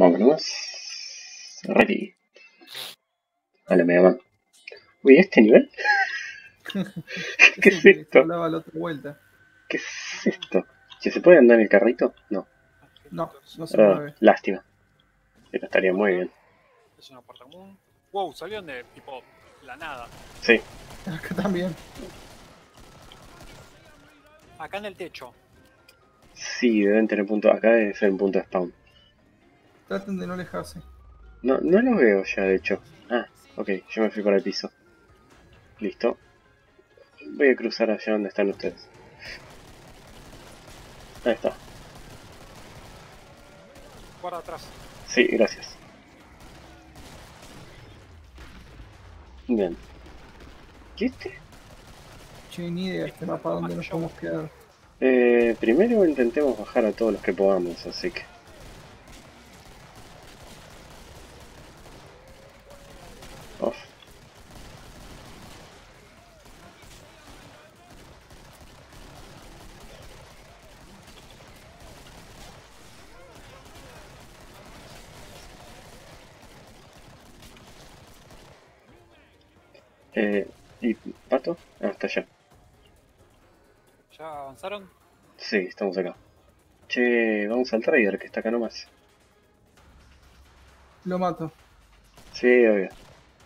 Vámonos. Ready. A la mega man. Uy, ¿este nivel? ¿Qué es esto? la otra vuelta. ¿Qué es esto? ¿Que se puede andar en el carrito? No. No, no se Ah, mueve. lástima. Pero estaría muy bien. Es una puerta común. Wow, salieron de tipo la nada. Sí. Acá también. Acá en el techo. Sí, deben tener punto. Acá debe ser un punto de spawn. Traten de no alejarse. No, no lo veo ya, de hecho. Ah, ok, yo me fui para el piso. Listo. Voy a cruzar allá donde están ustedes. Ahí está. Guarda atrás. Sí, gracias. Bien. ¿Qué este? Che, ni idea este mapa donde nos podemos quedar. Eh, primero intentemos bajar a todos los que podamos, así que... ¿Ya avanzaron? Sí, estamos acá. Che, vamos al trader que está acá nomás. Lo mato. Sí, obvio.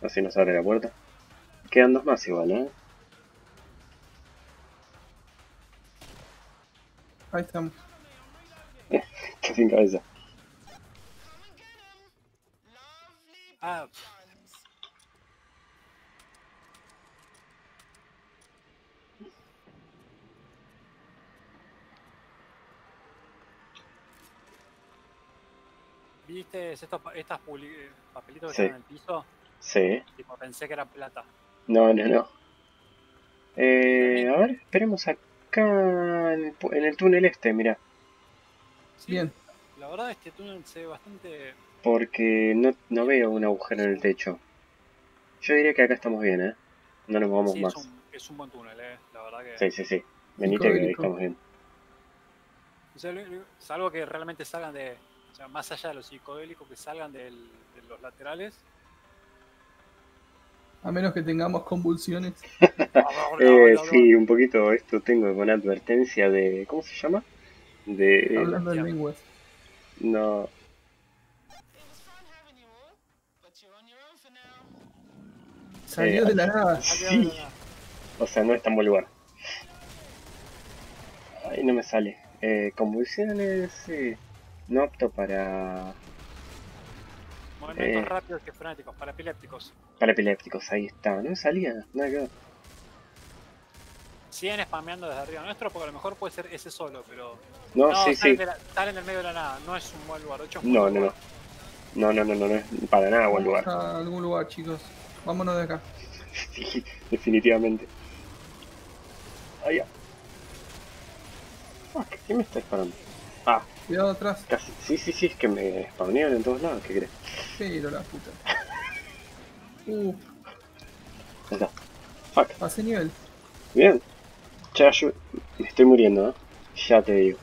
Así nos abre la puerta. Quedan dos más igual, ¿eh? Ahí estamos. Está sin cabeza. Ah, ¿Viste estos, estas publi- eh, papelitos que Sí. están en el piso? Sí. Tipo, pensé que era plata. No, no, no. Eh, a ver, esperemos acá en el, pu- en el túnel este, mira. Sí, Bien. La verdad, este túnel se ve bastante. Porque no, no veo un agujero en el techo. Yo diría que acá estamos bien, ¿eh? No nos movamos sí, más. es un, es un buen túnel, eh. La verdad que. Sí, sí, sí. Venite que ahí estamos bien. O sea, salvo que realmente salgan de. O sea, más allá de los psicodélicos que salgan del- de los laterales. A menos que tengamos convulsiones. Eh, sí, un poquito esto tengo con advertencia de... ¿Cómo se llama? De... Hablando main west. No, Salió Eh, de la nada. Sí. O sea, no es tan buen lugar. Ay, no me sale. Eh, convulsiones, sí. No apto para, Movimientos eh. rápidos que frenéticos, para epilépticos. para epilépticos. Ahí está. No me salía. Nada que ver. Siguen spameando desde arriba nuestro porque a lo mejor puede ser ese solo, pero. No, no, sí, salen, sí. la- salen del medio de la nada. No es un buen lugar. De hecho, es un No, no, no. No, no, no, no, no es para nada buen lugar. a algún lugar, chicos. Vámonos de acá. Sí, definitivamente. Ya. Ah, ¿qué me está disparando? Ah, Cuidado atrás. casi. Sí, sí, sí, es que me spawnearon en todos lados. ¿Qué crees? Pero la puta. Uh, Ahí está. Fuck. pasé nivel. Bien. Ya, yo me estoy muriendo, ¿eh? Ya te digo.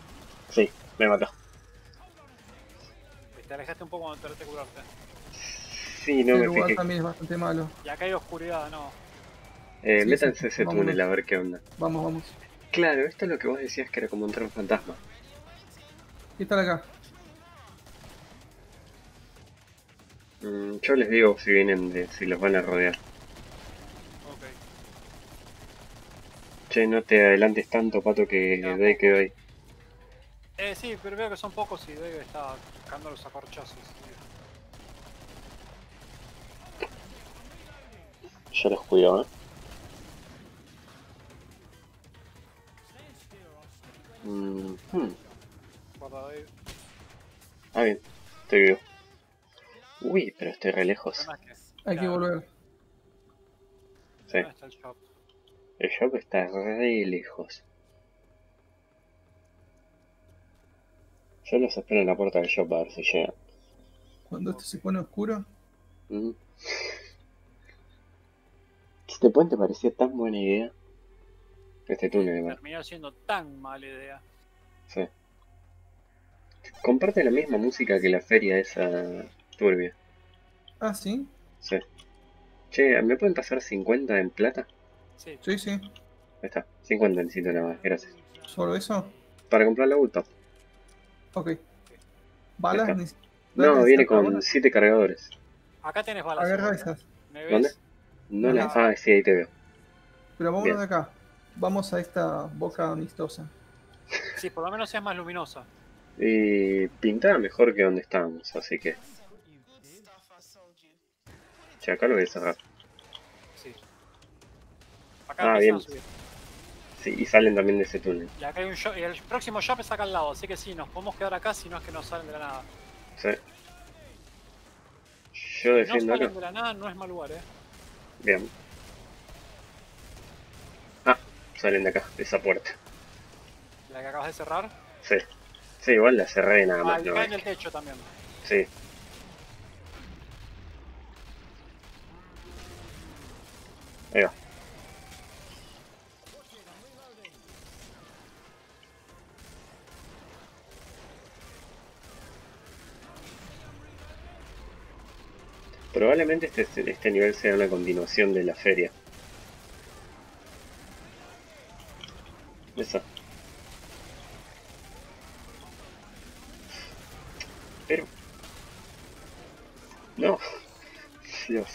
Sí, me mató. Te alejaste un poco cuando trataste de curarte. Sí, no el me lugar fijé. también es bastante malo. Y acá hay oscuridad, no. Eh, Sí, métanse sí, ese túnel a ver qué onda. Vamos, vamos. Claro, esto es lo que vos decías que era como un tren fantasma. ¿Qué tal acá? Mm, yo les digo si vienen de, si los van a rodear. Ok. Che, no te adelantes tanto, pato, que No. de ahí quedo ahí. Eh, sí, pero veo que son pocos y Dave está sacándolos a corchazos. Yo los cuido, ¿eh? Mm, hmm. Ah, bien. Estoy vivo. Uy, pero estoy re lejos. Hay que volver. Sí. ¿dónde está el shop? Está re lejos. Yo los espero en la puerta del shop a ver si llegan. Cuando esto se pone oscuro, Mm. Este puente parecía tan buena idea. Este túnel, igual. Terminó siendo tan mala idea. Sí. Comparte la misma música que la feria esa turbia. Ah, sí. Sí. Che, ¿me pueden pasar 50 en plata? Sí, Sí, sí. Ahí está, 50 necesito nada más, gracias. ¿Solo eso? Para comprar la Ultop. Ok. ¿Balas? Neces- No, viene con balas? 7 cargadores. acá tenés balas. Agarra ¿eh? esas. ¿Me ves? ¿Dónde? No. Ah, sí, ahí te veo. Pero vámonos de acá. Vamos a esta boca amistosa. Sí, por lo menos es más luminosa. Y pintaba mejor que donde estábamos, así que... Che, acá lo voy a cerrar. Sí. Acá Ah, bien. a subir. Sí, y salen también de ese túnel. Y acá hay un shop, y el próximo shop es acá al lado, así que sí, nos podemos quedar acá si no es que nos salen de la nada. Sí. Yo Si no salen acá. de la nada no es mal lugar, eh. Bien. Ah, salen de acá, de esa puerta. La que acabas de cerrar. Sí. Sí, igual la cerré nada Ah, más, ¿no? acá en el techo también. Sí. Ahí va. Probablemente este, este nivel sea una continuación de la feria. Esa. Pero... No. Dios.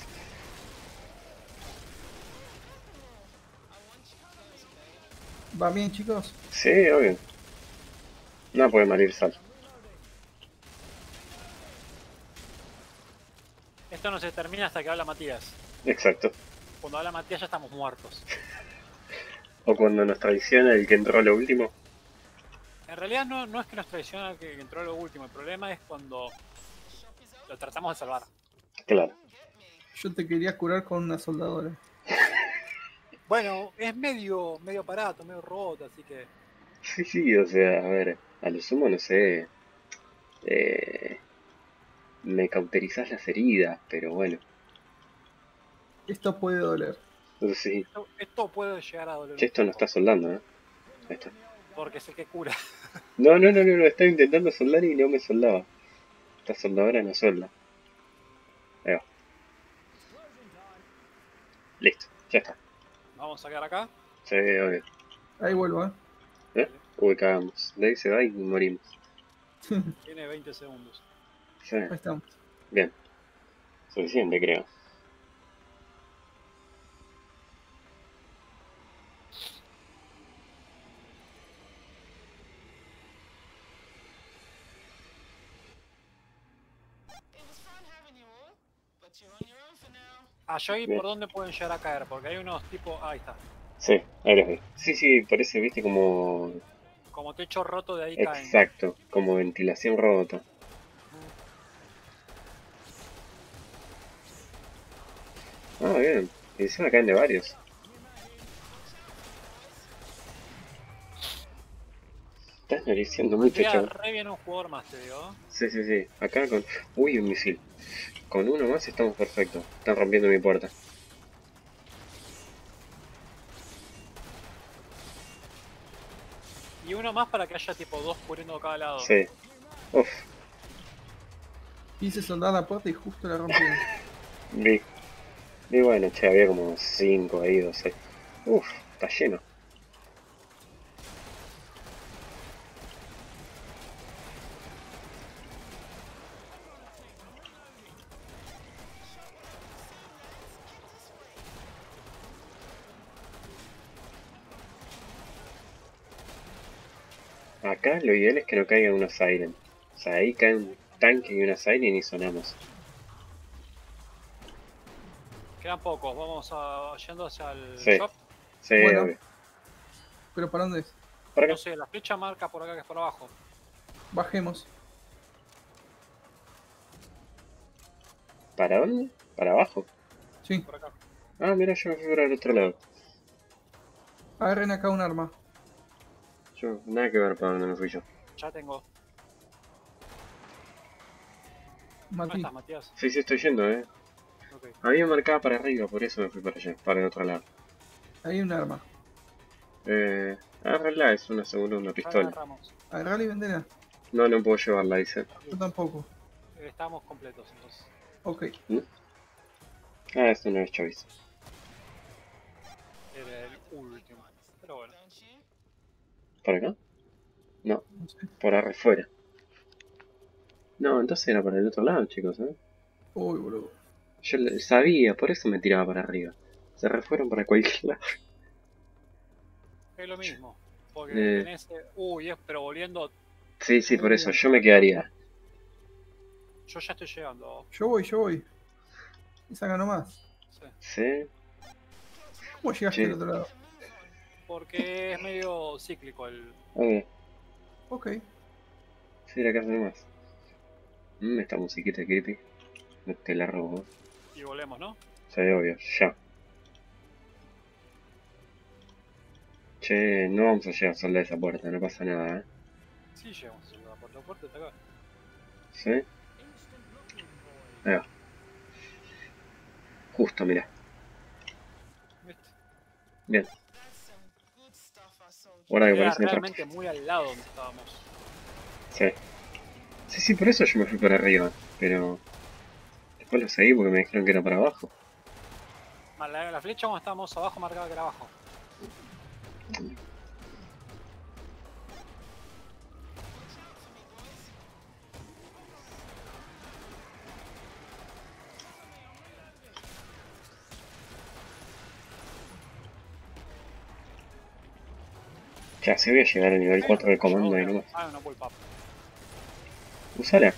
¿Va bien, chicos? Sí, obvio. No puede morir sal. Esto no se termina hasta que habla Matías. Exacto. Cuando habla Matías ya estamos muertos. O cuando nos traiciona el que entró a lo último. En realidad no, no es que nos traiciona el que entró lo último, el problema es cuando lo tratamos de salvar. Claro. Yo te quería curar con una soldadora. Bueno, es medio, medio aparato, medio robot, así que Sí, sí, o sea, a ver, a lo sumo, no sé. Eh, me cauterizás las heridas, pero bueno. Esto puede doler. Sí. esto, esto puede llegar a doler. Esto no está soldando, ¿eh? Está. Porque es el que cura. No, no, no, no, no, estaba intentando soldar y no me soldaba. Esta soldadora no solda. Ahí va. Listo, ya está. Vamos a quedar acá. Sí, obvio. Ahí vuelvo, ¿eh? ¿Eh? Uy, cagamos. De ahí se va y morimos. Tiene 20 segundos. Sí, Ahí estamos. bien. Suficiente, creo. Yo ahí Bien. por dónde pueden llegar a caer, porque hay unos tipos. Ahí está. Sí, ahí los vi. Sí, sí, parece, viste, como... Como techo roto de ahí caen. Exacto, como ventilación rota. Ah, bien. Y encima caen de varios. Estás nariceando Queda chaval. re bien un jugador más, te digo. Sí, sí, sí. Acá con... Uy, un misil. Con uno más estamos perfectos. Están rompiendo mi puerta. Y uno más para que haya tipo dos cubriendo a cada lado. Sí. Uf, Quise soldar la puerta y justo la rompieron. vi. Y bueno, che, había como 5 ahí, 12. Uf, está lleno. Acá lo ideal es que no caiga una Siren. O sea, ahí cae un tanque y una Siren y sonamos. Quedan pocos, vamos a, yendo hacia el Sí. shop. Sí, Bueno. obvio. ¿Pero para dónde es? Para. No sé, la flecha marca por acá que es por abajo. Bajemos. ¿Para dónde? ¿Para abajo? Sí. Por acá. Ah, mira, yo me fui para el otro lado. Agarren acá un arma. Yo, nada que ver para dónde me fui yo. Ya tengo. ¿Dónde Mati. estás, Matías? Sí, sí, estoy yendo, eh. Ok. Había marcado para arriba, por eso me fui para allá, para el otro lado. Ahí hay un arma. Eh, agárrala, es una segunda, una pistola. Agarrala y vendela. No, no puedo llevarla, dice. Yo tampoco. Estamos completos entonces. Ok. Ah, esto no es chavizo. Era el último. Pero bueno. ¿Por acá? No, No sé. por afuera. No, entonces era para el otro lado, chicos, ¿eh? Uy, boludo. Yo sabía, por eso me tiraba para arriba. Se refueron para cualquier lado. Es lo mismo. Porque Eh. tenés. Uy, es- pero volviendo. Sí, sí, por eso yo me quedaría. Yo ya estoy llegando. Yo voy, yo voy. Y saca nomás. sí. Sí, ¿Cómo llegaste Sí. al otro lado? Porque es medio cíclico el. ok. Ok. Sí, la casa nomás. Mm, esta musiquita creepy. No te la robo. Y volvemos, ¿no? Se ve obvio, ya. Che, no vamos a llegar a soldar esa puerta, no pasa nada, ¿eh? Sí, llegamos a la puerta. La puerta está acá. ¿Sí? Ahí va. Justo, mira. ¿Viste? Bien. Ahora que Era parece realmente muy al lado donde estábamos. Sí. Sí, sí, por eso yo me fui para arriba. Pero. Después lo seguí porque me dijeron que era para abajo. La, la flecha cuando estábamos abajo marcaba que era abajo. Ya, si voy a llegar al nivel 4 del comando y nomás. Ah. Usala.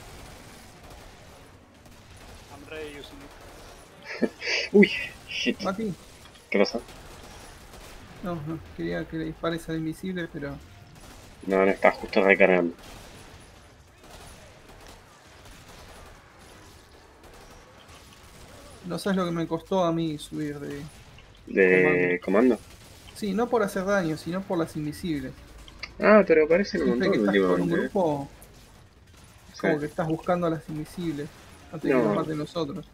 I'm ready using it. Uy, shit. Mati. ¿Qué pasa? No, no. Quería que le dispares al invisible, pero. No, no está justo recargando. No sabes lo que me costó a mí subir de. ¿De comando? Sí, no por hacer daño, sino por las invisibles. Ah, pero aparecen un Siempre que montón estás con un. ¿eh? grupo, Sí. como que estás buscando a las invisibles. De No. que nos maten nosotros.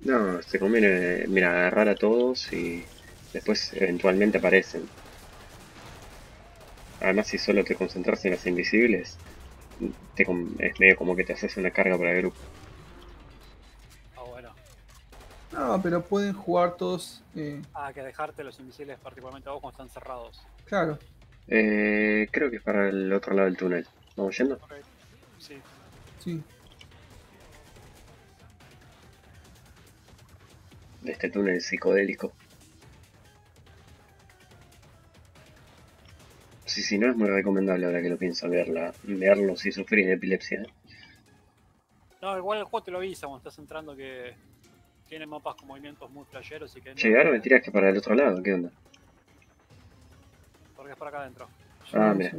No, se conviene, mira, agarrar a todos y después eventualmente aparecen. Además, si solo te concentras en las invisibles, te es medio como que te haces una carga para el grupo. No, pero pueden jugar todos. eh, Ah, que dejarte los invisibles, particularmente a vos, cuando están cerrados. claro, Eh, creo que es para el otro lado del túnel. ¿Vamos yendo? Sí. sí. De este túnel psicodélico. Sí, sí, no es muy recomendable ahora que lo pienso verla, verlo si sufrís de epilepsia. ¿eh? No, igual el juego te lo avisa cuando estás entrando que tiene mapas con movimientos muy playeros y que no. Che, ahora me tiras que para el otro lado, ¿qué onda? Porque es por acá adentro. Ah, mira.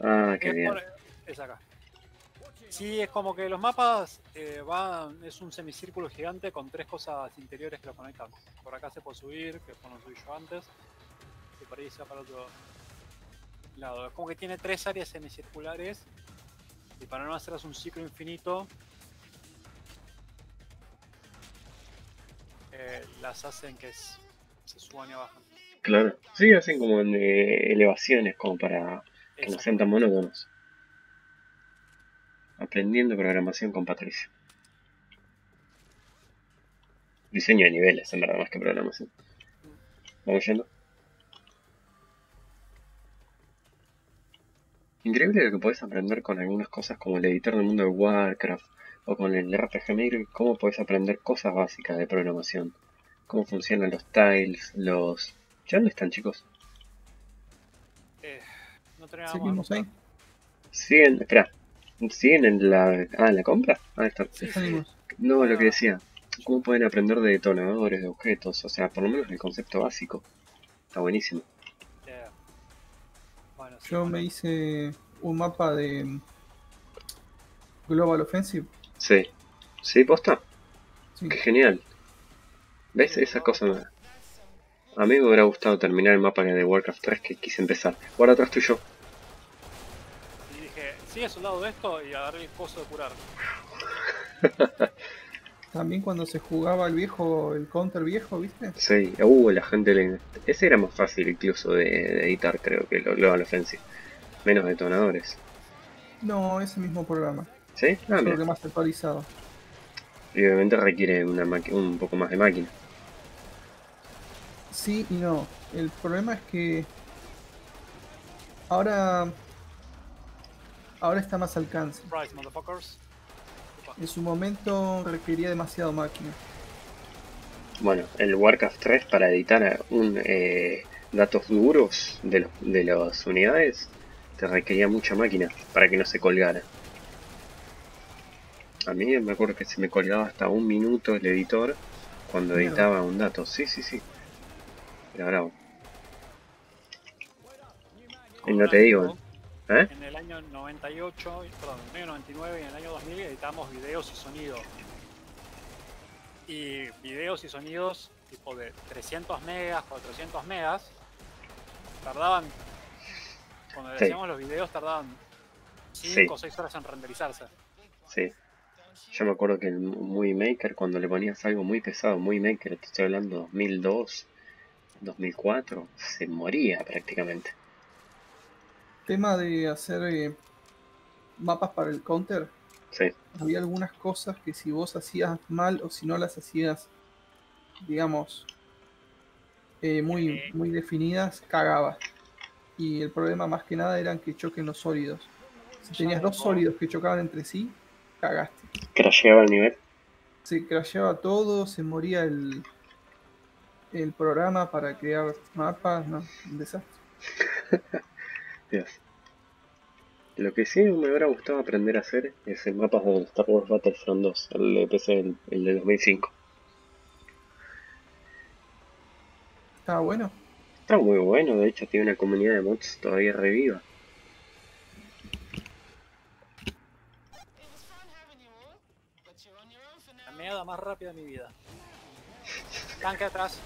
Ah, qué es, bien. por- es acá. Sí, es como que los mapas eh, van, es un semicírculo gigante con tres cosas interiores que lo conectan. Por acá se puede subir, que fue lo subí yo antes, y por ahí se va para el otro lado. Es como que tiene tres áreas semicirculares, y para no hacerlas un ciclo infinito, eh, las hacen que se suban y bajan. Claro. Sí, hacen como en, eh, elevaciones, como para que no sean tan monótonos. Aprendiendo programación con Patricia. Diseño de niveles, en verdad, más que programación. Vamos yendo. Increíble lo que podés aprender con algunas cosas como el editor del mundo de Warcraft o con el RPG Maker, cómo podés aprender cosas básicas de programación. Cómo funcionan los tiles, los... ¿Ya dónde están chicos? Eh, no tenemos Seguimos ahí. Siguen, espera, siguen en la, ah, en la compra. Ah, está. Sí, sí. Salimos. No, lo que decía, cómo pueden aprender de detonadores, de objetos, o sea, por lo menos el concepto básico. Está buenísimo. Eh, bueno, sí, Yo bueno. me hice un mapa de Global Offensive. Sí, sí, posta, Sí. qué genial. ¿Ves? Esas cosas. A mí me hubiera gustado terminar el mapa de Warcraft 3 que quise empezar. Ahora atrás tuyo. Y dije, sigue soldado de esto y agarré el coso de curar. También cuando se jugaba el viejo, el counter viejo, ¿viste? Sí, uh, la gente le... Ese era más fácil incluso de, de editar, creo que lo Global Offensive. Menos detonadores. No, ese mismo programa. ¿Sí? Ah, mira. que más actualizado. Y obviamente requiere una un poco más de máquina. Sí y no. El problema es que ahora ahora está más al alcance. En su momento requería demasiado máquina. Bueno, el Warcraft 3 para editar un, eh, datos duros de, los, de las unidades te requería mucha máquina para que no se colgara. A mí me acuerdo que se me colgaba hasta un minuto el editor cuando editaba un dato. Sí, sí, sí. Era bravo. Y no te digo, ¿eh? En el año 98, perdón, en el año 99 y en el año 2000 editamos videos y sonido. Y videos y sonidos tipo de 300 megas, 400 megas, tardaban, cuando Sí. decíamos los videos tardaban 5 o 6 horas en renderizarse. Sí. Yo me acuerdo que el Movie Maker, cuando le ponías algo muy pesado, Movie Maker, te estoy hablando 2002, 2004, se moría prácticamente. Tema de hacer eh, mapas para el counter. Sí, Había algunas cosas que si vos hacías mal o si no las hacías, digamos, eh, muy, muy definidas, cagaba. Y el problema más que nada eran que choquen los sólidos. Si tenías dos sólidos que chocaban entre sí, cagaste. Crasheaba el nivel. se crasheaba todo, se moría el, el programa para crear mapas, no, un desastre. Dios. Lo que sí me hubiera gustado aprender a hacer es el mapa de Star Wars Battlefront 2, el de PC, el, el de 2005. Estaba bueno. Está muy bueno, de hecho tiene una comunidad de mods todavía reviva. Más rápida de mi vida. Tanque atrás.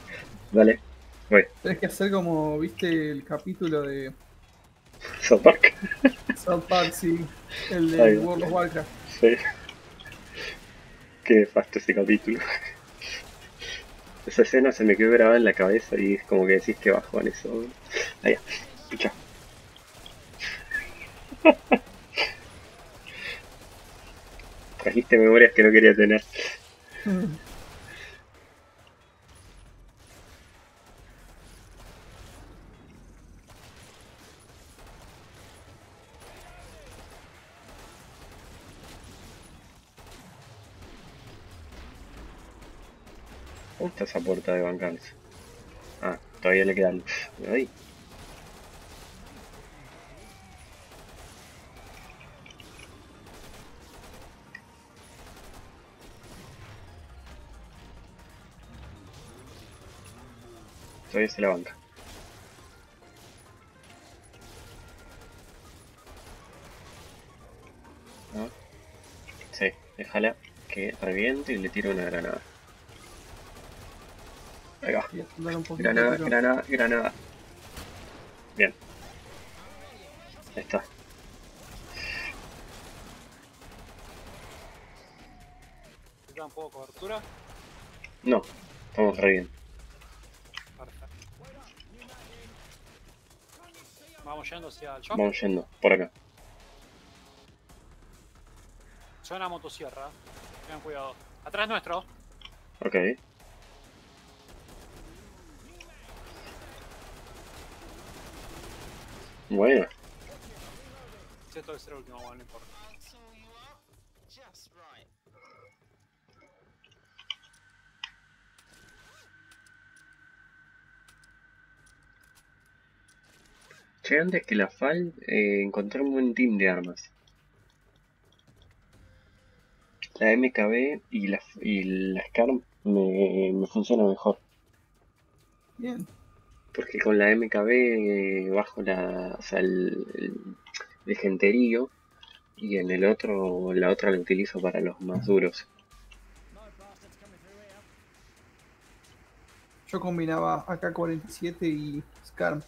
Dale, voy. Tenés que hacer como, viste, el capítulo de South Park. South Park, sí, el de. World of Warcraft. Sí. Qué nefasto ese capítulo. Esa escena se me quedó grabada en la cabeza y es como que decís que bajo en eso. Allá, escucha. Trajiste memorias que no quería tener. ¿Dónde está esa puerta de venganza? Ah, todavía le queda luz. Ahí. Todavía se la banca. ¿No? Sí, déjala que reviente y le tiro una granada. Ahí va. Granada, granada, granada. Bien. Ahí está. ¿Te da un poco de cobertura? No, estamos re bien. Vamos yendo hacia el shop. Vamos yendo, por acá. Suena motosierra. Tengan cuidado. Atrás nuestro. Ok. Bueno, esto debe ser el último, bueno, no importa. Che, antes que la FAL eh, encontré un buen team de armas. La MKB y la, y la SCARM me, me funciona mejor. Bien, Porque con la MKB eh, bajo la, o sea, el, el legenterío y en el otro, la otra la utilizo para los más duros. yo combinaba AK-47 y SCARM.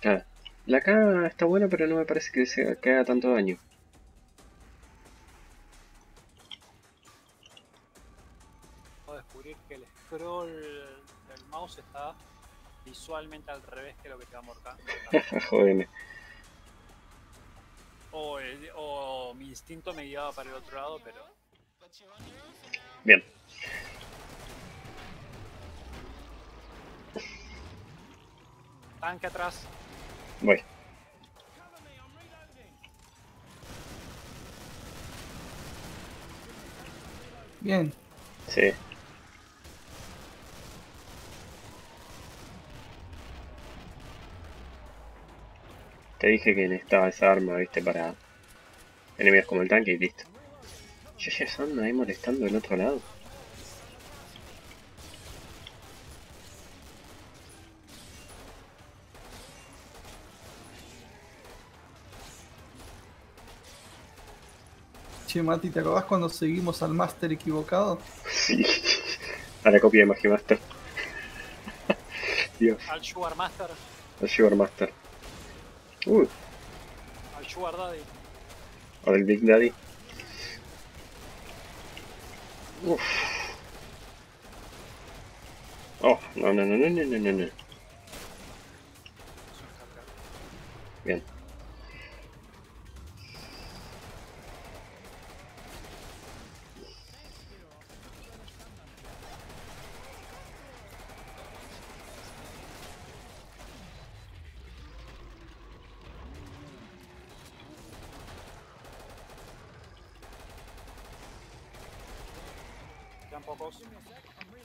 Claro. La K está buena, pero no me parece que, sea, que haga tanto daño. Puedo descubrir que el scroll del mouse está visualmente al revés que lo que te va marcando. Jódeme. o, el- o instinto me guiaba para el otro lado, pero Bien. tanque atrás. Voy. Bien. Sí. Te dije que necesitaba esa arma, viste, para enemigos como el tanque y listo. Yo ya ando ahí molestando del otro lado. Che, Mati, ¿te acordás cuando seguimos al máster equivocado? Sí. A la copia de Magimaster. Dios, Al Sugar Master, el Sugar Master. Uh, al Sugar Daddy. o del Big Daddy. Uf. Oh, no, no, no, no, no, no, no,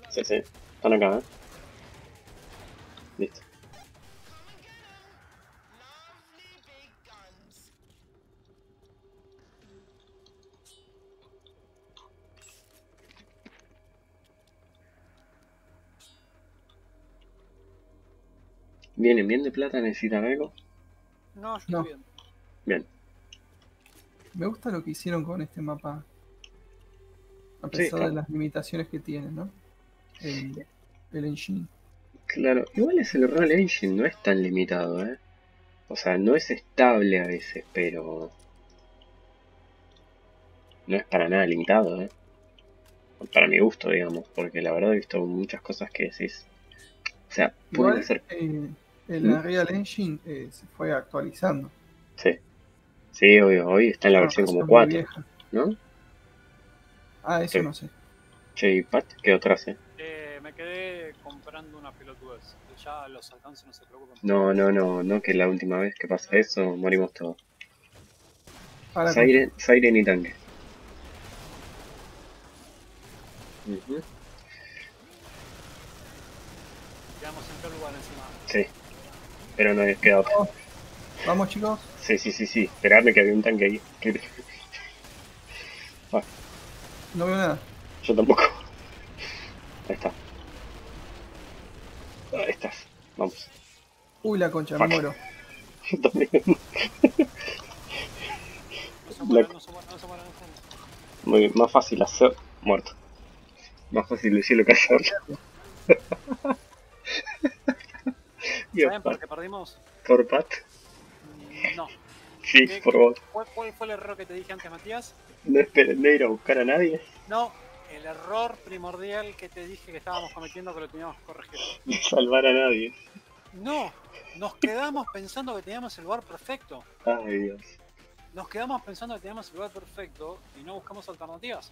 Sí, sí. Están acá, ¿eh? Listo. ¿Vienen bien de plata? ¿Necesitan algo? No, yo No. estoy bien. Bien. Me gusta lo que hicieron con este mapa. A Sí, pesar claro. de las limitaciones que tiene, ¿no? El, el engine. Claro, igual es el Roll Engine, no es tan limitado, ¿eh? O sea, no es estable a veces, pero... No es para nada limitado, ¿eh? Para mi gusto, digamos, porque la verdad he visto muchas cosas que decís... O sea, Igual, ser... eh, el ¿Mm? Unreal Engine eh, se fue actualizando. Sí. Sí, obvio, hoy está en la versión como muy 4, vieja. ¿no? Ah, eso no sé. Che, y Pat, ¿qué otra hace? Eh, me quedé comprando una pelotudez. Ya los alcances no se preocupen. No, no, no, no, que la última vez que pasa eso, morimos todos. Para Siren, Siren y tanque. Ujú, Quedamos en peor lugar encima. Sí. Pero no queda otra. Vamos, chicos. Sí, sí, sí, sí. Esperadme que había un tanque ahí. Que- No veo nada. Yo tampoco. Ahí está. Ahí estás. Vamos. Uy, la concha, Fuck. me muero. Yo también. No se mueran, no se mueran, no se mueran. no. Muy, más fácil hacer. Muerto. Más fácil decirlo que hacerlo. ¿Saben por Pat. qué perdimos? ¿Por Pat? Mm, No. Sí, ¿Qué- por vos. ¿Cuál, fue el error que te dije antes, Matías? No esperen de ir a buscar a nadie. No, el error primordial que te dije que estábamos cometiendo que lo teníamos que corregir. Salvar a nadie. No, nos quedamos pensando que teníamos el lugar perfecto. Ay, Dios. Nos quedamos pensando que teníamos el lugar perfecto y no buscamos alternativas.